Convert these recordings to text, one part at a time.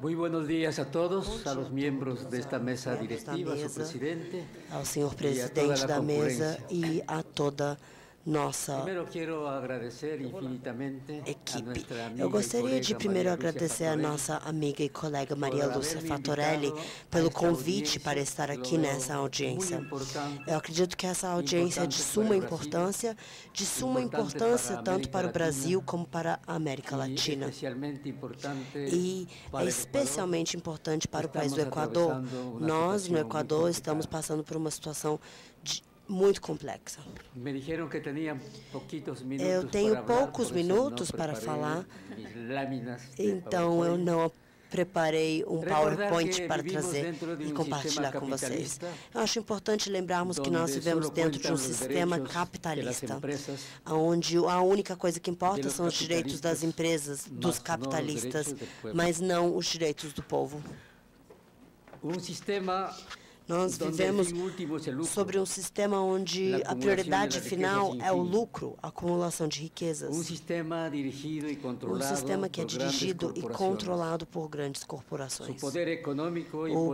Muy buenos días a todos, a los miembros de esta mesa directiva, a su presidente. Ao senhor presidente da mesa e a toda nossa equipe. Eu gostaria de primeiro agradecer a nossa amiga e colega Maria Lúcia Fatorelli pelo convite para estar aqui nessa audiência. Eu acredito que essa audiência é de suma importância, de suma importância tanto para o Brasil como para a América Latina. E é especialmente importante para o país do Equador. Nós, no Equador, estamos passando por uma situação muito complexa. Eu tenho poucos minutos para falar, então eu não preparei um PowerPoint para trazer e compartilhar com vocês. Eu acho importante lembrarmos que nós vivemos dentro de um sistema capitalista, onde a única coisa que importa são os direitos das empresas, dos capitalistas, mas não os direitos do povo. Um sistema nós vivemos sobre um sistema onde a prioridade final é o lucro, a acumulação de riquezas. Um sistema que é dirigido e controlado por grandes corporações. O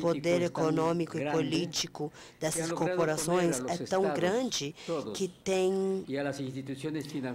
poder econômico e político dessas corporações é tão grande que tem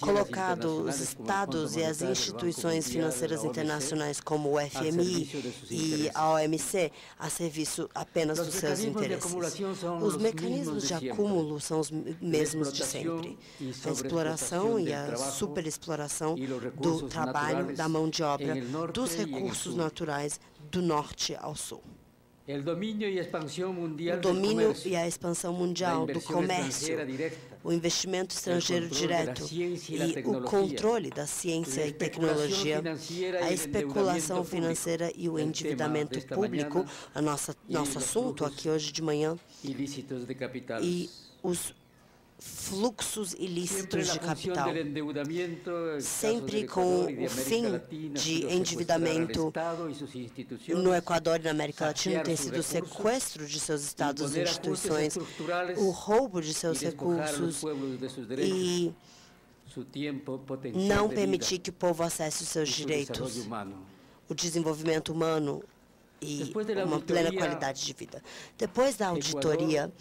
colocado os estados e as instituições financeiras internacionais como o FMI e a OMC a serviço apenas dos seus interesses. Os mecanismos de acúmulo são os mesmos de sempre. A exploração e a superexploração do trabalho, da mão de obra, dos recursos naturais do norte ao sul. O domínio e a expansão mundial do comércio, o investimento estrangeiro direto e o controle da ciência e tecnologia, a especulação financeira e o endividamento público, a nossa, nosso assunto aqui hoje de manhã, e os fluxos ilícitos de capital, sempre com o fim de endividamento no Equador e na América Latina tem sido o sequestro de seus estados e instituições, o roubo de seus recursos e não permitir que o povo acesse os seus direitos, o desenvolvimento humano e uma plena qualidade de vida. Depois da auditoria,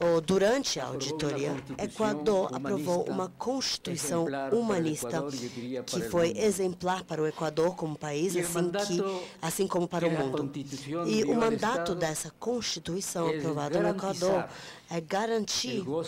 ou durante a auditoria, Equador aprovou uma constituição humanista que foi exemplar para o Equador como país, assim, que, assim como para o mundo. E o mandato dessa constituição aprovada no Equador é garantir o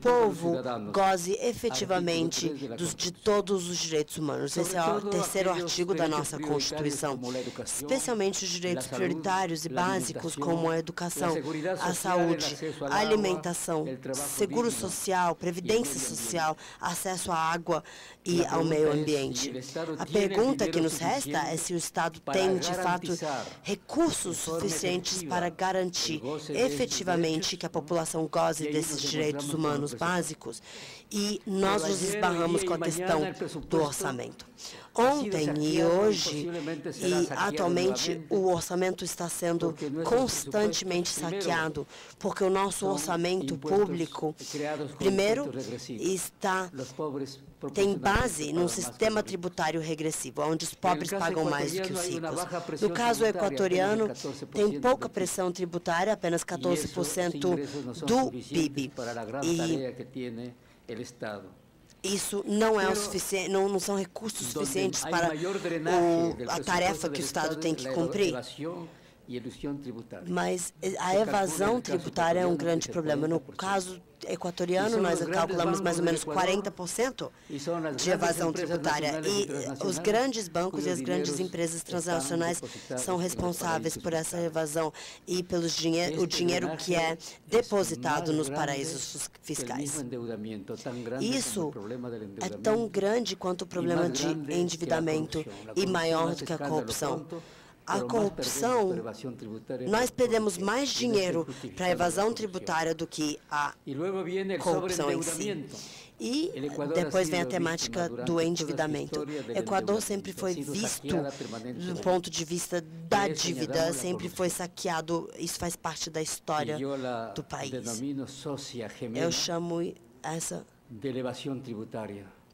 povo goze efetivamente dos, de todos os direitos humanos. Esse é o terceiro artigo da nossa Constituição, especialmente os direitos prioritários e básicos, como a educação, a saúde, a alimentação, seguro social, previdência social, acesso à água e ao meio ambiente. A pergunta que nos resta é se o Estado tem, de fato, recursos suficientes para garantir efetivamente que a população goze desses direitos humanos humanos básicos e nós nos esbarramos com a questão do orçamento. Ontem e hoje, e atualmente, o orçamento está sendo constantemente saqueado, porque o nosso orçamento público, primeiro, está tem base num sistema tributário regressivo, onde os pobres pagam mais do que os ricos. No caso equatoriano, tem pouca pressão tributária, apenas 14% do PIB. E isso não é o suficiente, não, não são recursos suficientes para o, a tarefa que o Estado tem que cumprir. Mas a evasão tributária é um grande problema. No caso equatoriano, nós calculamos mais ou menos 40% de evasão tributária. E os grandes bancos e as grandes empresas transnacionais são responsáveis por essa evasão e pelo dinheiro, o dinheiro que é depositado nos paraísos fiscais. Isso é tão grande quanto o problema de endividamento e maior do que a corrupção a corrupção, nós perdemos mais dinheiro para a evasão tributária do que a corrupção em si. E depois vem a temática do endividamento. Equador sempre foi visto do ponto de vista da dívida, sempre foi saqueado, isso faz parte da história do país. Eu chamo essa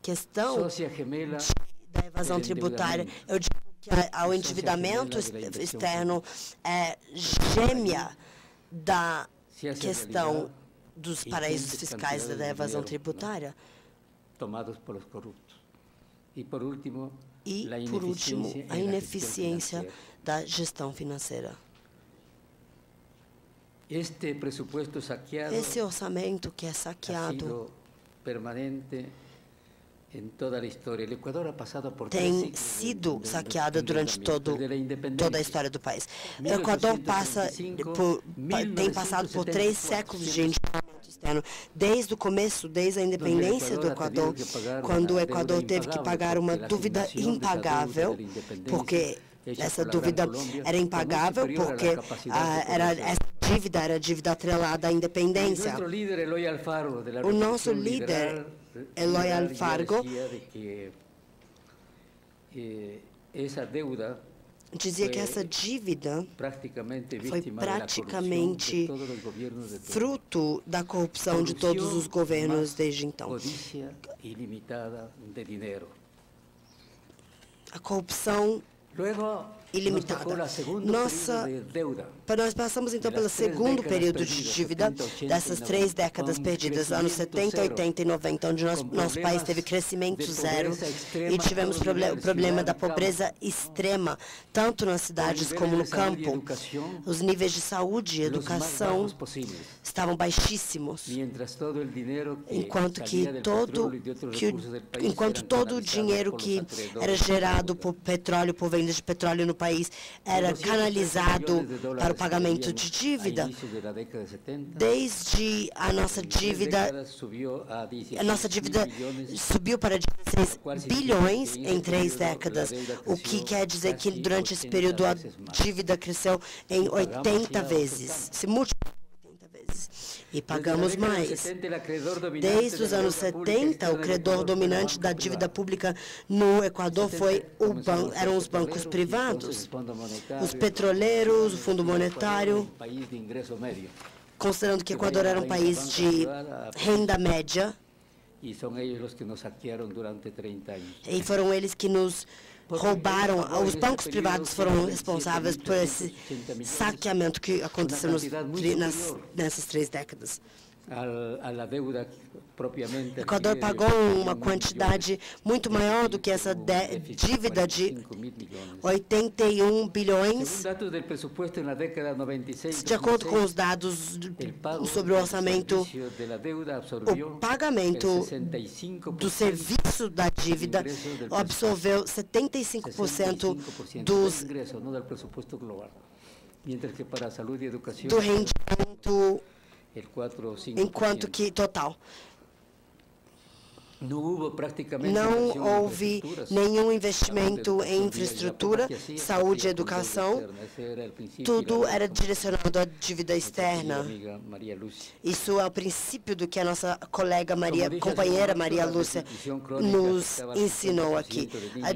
questão da evasão tributária. Eu digo que o endividamento externo é gêmea da questão dos paraísos fiscais da evasão tributária. Tomados pelos corruptos. E, por último, e, por último, a ineficiência da gestão financeira. Esse orçamento que é saqueado permanente tem sido saqueada durante todo, toda a história do país. O Equador passa por, tem passado por três séculos de endividamento externo. Desde o começo, desde a independência do Equador, quando o Equador teve que pagar uma dúvida impagável, porque essa dúvida era impagável porque ah, era, essa dívida era dívida atrelada à independência. O nosso líder, Eloy Alfargo, dizia que essa dívida foi praticamente fruto da corrupção de todos os governos desde então. A corrupção ilimitada. Nossa, nós passamos então pelo segundo período de dívida dessas três décadas perdidas, anos 70, 80 e 90, onde nosso, nosso país teve crescimento zero e tivemos o problema da pobreza extrema, tanto nas cidades como no campo. Os níveis de saúde e educação estavam baixíssimos, enquanto que todo, que, enquanto todo o dinheiro que era gerado por petróleo, por vendas de petróleo no país era canalizado para o pagamento de dívida. Desde a nossa dívida, a nossa dívida subiu para 16 bilhões em três décadas, o que quer dizer que durante esse período a dívida cresceu em 80 vezes, se multiplicou e pagamos mais. Desde os anos 70, o credor dominante da dívida pública no Equador foi o ban eram os bancos privados, os petroleiros, o Fundo Monetário, considerando que Equador era um país de renda média. São eles que nos saquearam durante 30 anos. E foram eles que nos roubaram, os bancos privados foram responsáveis por esse saqueamento que aconteceu nessas três décadas. O Equador pagou uma quantidade muito maior do que essa dívida de 81 bilhões. De acordo com os dados sobre o orçamento, o pagamento do serviço da dívida absorveu 75% dos do rendimento enquanto que total. Não houve nenhum investimento em infraestrutura, saúde e educação. Tudo era direcionado à dívida externa. Isso é o princípio do que a nossa colega Maria, companheira Maria Lúcia, nos ensinou aqui. A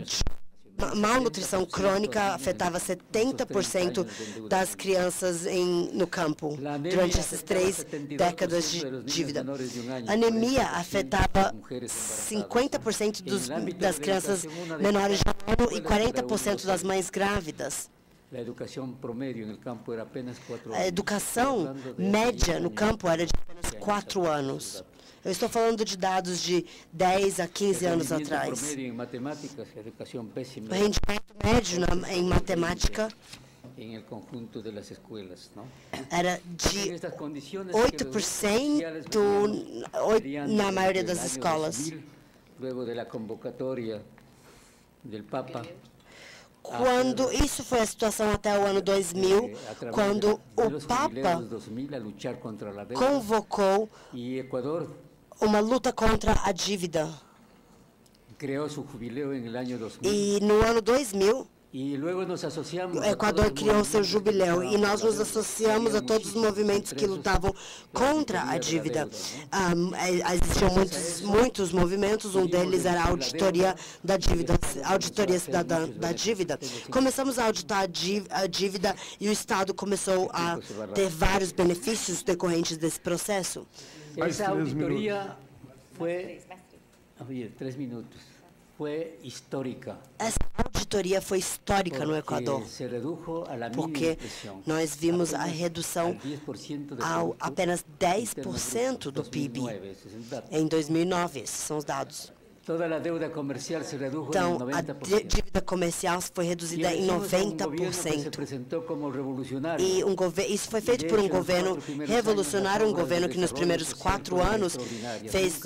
malnutrição crônica afetava 70% das crianças em, no campo durante essas três décadas de dívida. Anemia afetava 50% dos, das crianças menores de um ano e 40% das mães grávidas. A educação média no campo era de apenas quatro anos. Eu estou falando de dados de 10 a 15 anos atrás. O rendimento médio na, em matemática era de 8% na maioria das escolas. Quando isso foi a situação até o ano 2000, quando o Papa convocou uma luta contra a dívida. E no ano 2000, o Equador criou seu jubileu e nós nos associamos a todos os movimentos que lutavam contra a dívida. Um, existiam muitos, muitos movimentos, um deles era a auditoria da dívida, auditoria cidadã da dívida. Começamos a auditar a dívida e o Estado começou a ter vários benefícios decorrentes desse processo. Essa auditoria foi... Três minutos. foi histórica. Essa auditoria foi histórica no Equador, porque nós vimos a redução ao apenas 10% do PIB em 2009. Esses são os dados. Então, a dívida comercial foi reduzida em 90%. E um isso foi feito por um governo revolucionário, um governo que nos primeiros quatro anos fez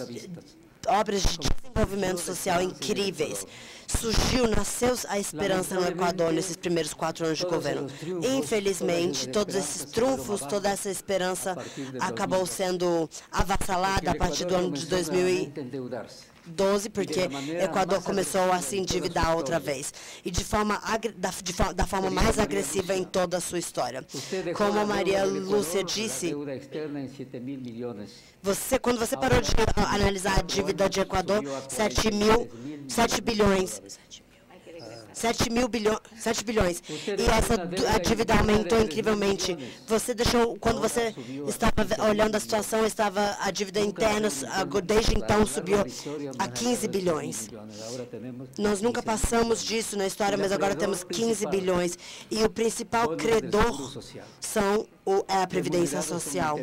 obras de desenvolvimento social incríveis. Surgiu, nasceu a esperança no Equador nesses primeiros quatro anos de governo. Infelizmente, todos esses trunfos, toda essa esperança acabou sendo avassalada a partir do ano de 2000 12, porque Equador começou a se endividar outra vez. E de forma, da, de, da forma mais agressiva em toda a sua história. Como a Maria Lúcia disse, você, quando você parou de analisar a dívida de Equador, 7, mil, 7 bilhões 7, mil bilhões, 7 bilhões. E essa a dívida aumentou incrivelmente. Você deixou, quando você estava olhando a situação, estava a dívida interna, desde então subiu a 15 bilhões. Nós nunca passamos disso na história, mas agora temos 15 bilhões. E o principal credor são o, é a Previdência Social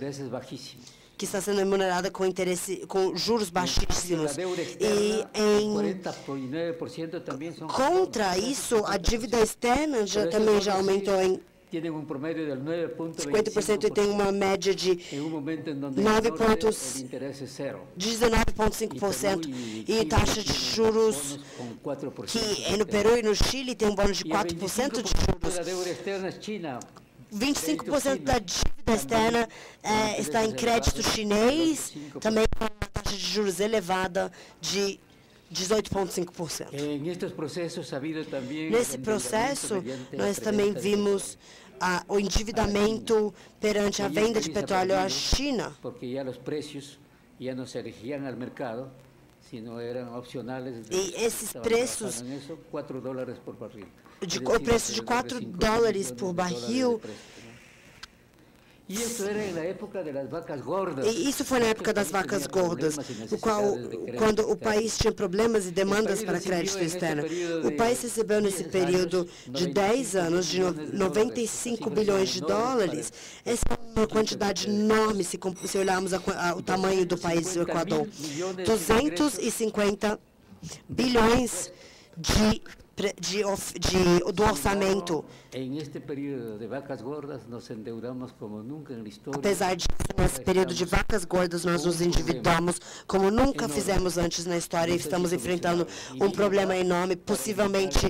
que está sendo remunerada com interesse com juros baixíssimos. E em contra isso, a dívida externa já, também já aumentou em 50% e tem uma média de 19,5% e taxa de juros que no Peru e no Chile tem um bônus de 4% de juros. 25% da dívida externa é, está em crédito chinês, também com uma taxa de juros elevada de 18,5%. Nesse processo, nós também vimos ah, o endividamento perante a venda de petróleo à China. Porque já os preços já não se elegiam ao mercado, sino eram opcionais. E esses preços, 4 dólares por barril de, o preço de 4 dólares por barril. E isso era na época das vacas gordas. E isso foi na época das vacas gordas, o qual, quando o país tinha problemas e demandas para crédito externo. O país recebeu nesse período de 10 anos de 95 bilhões de dólares. Essa é uma quantidade enorme se, se olharmos a, a, o tamanho do país do Equador. 250 bilhões de de, de, do orçamento. Apesar de, nesse período de vacas gordas, nós nos endividamos como nunca fizemos antes na história e estamos enfrentando um problema enorme, possivelmente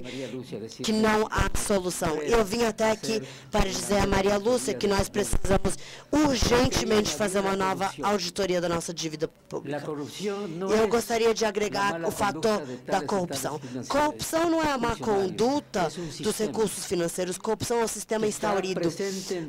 que não há solução. Eu vim até aqui para dizer a Maria Lúcia que nós precisamos urgentemente fazer uma nova auditoria da nossa dívida pública. Eu gostaria de agregar o fator da corrupção. Corrupção não é a má conduta dos recursos financeiros. Corrupção é um sistema instaurido,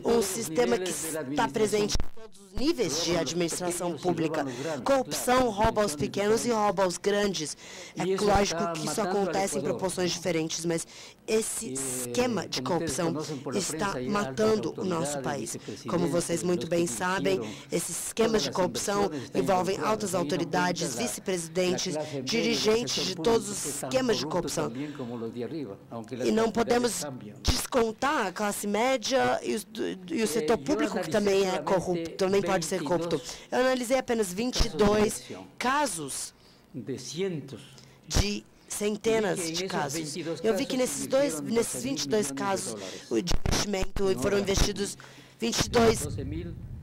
um sistema que está presente todos os níveis de administração pública. Corrupção rouba aos pequenos e rouba aos grandes. É lógico que isso acontece em proporções diferentes, mas esse esquema de corrupção está matando o nosso país. Como vocês muito bem sabem, esses esquemas de corrupção envolvem altas autoridades, vice-presidentes, dirigentes de todos os esquemas de corrupção. E não podemos descontar a classe média e, e o setor público que também é corrupto, também pode ser corrupto. Eu analisei apenas 22 casos de centenas de casos. Eu vi que nesses, dois, nesses 22 casos de investimento foram investidos 22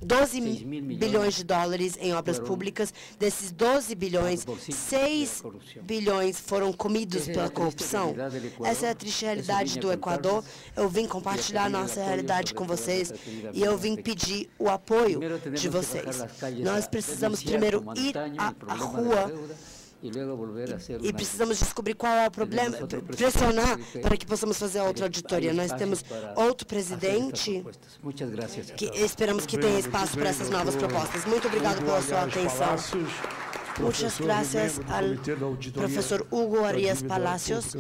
12 bilhões de dólares em obras públicas. Desses 12 bilhões, 6 bilhões foram comidos pela corrupção. Essa é a triste realidade do Equador. Eu vim compartilhar nossa realidade com vocês e eu vim pedir o apoio de vocês. Nós precisamos primeiro ir à rua e precisamos descobrir qual é o problema, pressionar para que possamos fazer outra auditoria. Nós temos outro presidente que esperamos que tenha espaço para essas novas propostas. Muito obrigado pela sua atenção. Muitas graças ao professor Hugo Arias Palacios.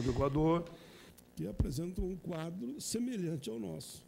que apresenta um quadro semelhante ao nosso.